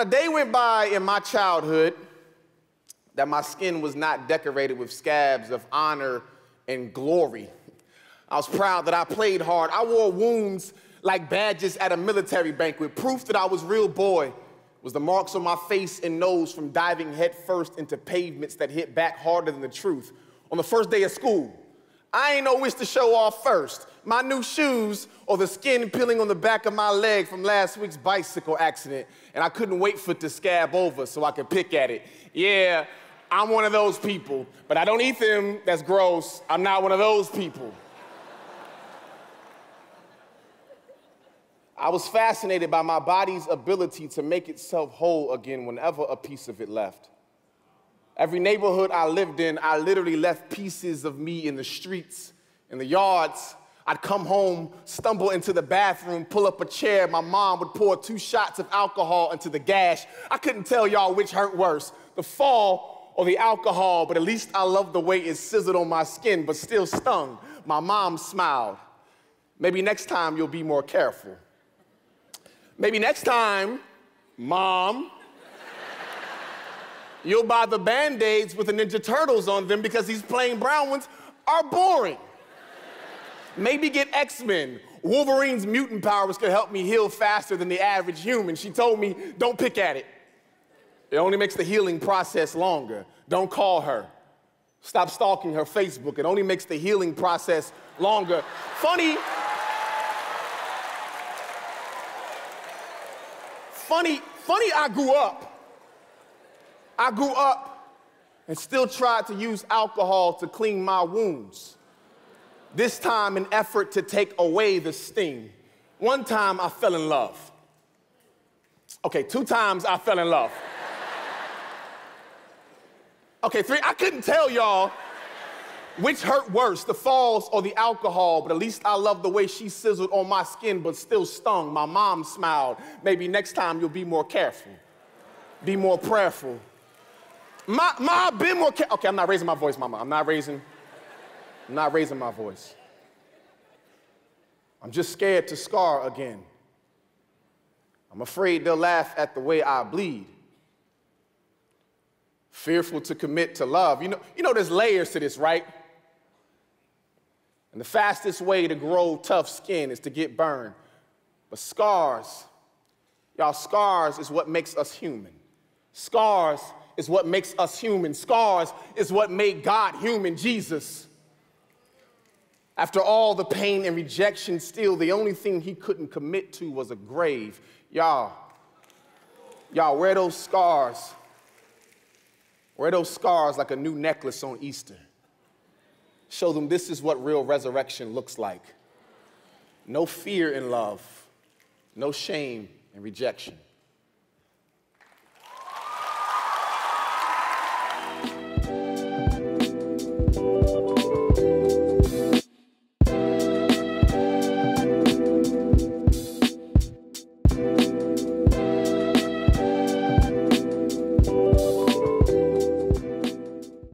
a day went by in my childhood that my skin was not decorated with scabs of honor and glory. I was proud that I played hard. I wore wounds like badges at a military banquet. Proof that I was real boy was the marks on my face and nose from diving headfirst into pavements that hit back harder than the truth. On the first day of school, I ain't no wish to show off first. My new shoes or the skin peeling on the back of my leg from last week's bicycle accident, and I couldn't wait for it to scab over so I could pick at it. Yeah, I'm one of those people, but I don't eat them. That's gross. I'm not one of those people. I was fascinated by my body's ability to make itself whole again whenever a piece of it left. Every neighborhood I lived in, I literally left pieces of me in the streets, in the yards. I'd come home, stumble into the bathroom, pull up a chair. My mom would pour two shots of alcohol into the gash. I couldn't tell y'all which hurt worse the fall or the alcohol, but at least I loved the way it sizzled on my skin, but still stung. My mom smiled. Maybe next time you'll be more careful. Maybe next time, mom, you'll buy the band aids with the Ninja Turtles on them because these plain brown ones are boring. Maybe get X Men. Wolverine's mutant powers could help me heal faster than the average human. She told me, don't pick at it. It only makes the healing process longer. Don't call her. Stop stalking her Facebook. It only makes the healing process longer. Funny. funny, funny, I grew up. I grew up and still tried to use alcohol to clean my wounds. This time, an effort to take away the sting. One time, I fell in love. Okay, two times I fell in love. Okay, three, I couldn't tell y'all which hurt worse, the falls or the alcohol? But at least I love the way she sizzled on my skin, but still stung. My mom smiled. Maybe next time you'll be more careful, be more prayerful. Ma, ma, be more careful. Okay, I'm not raising my voice, mama. I'm not raising, I'm not raising my voice. I'm just scared to scar again. I'm afraid they'll laugh at the way I bleed. Fearful to commit to love. You know, you know there's layers to this, right? And the fastest way to grow tough skin is to get burned. But scars, y'all, scars is what makes us human. Scars is what makes us human. Scars is what made God human, Jesus. After all the pain and rejection, still the only thing he couldn't commit to was a grave. Y'all, y'all, wear those scars. Wear those scars like a new necklace on Easter show them this is what real resurrection looks like. No fear in love, no shame in rejection.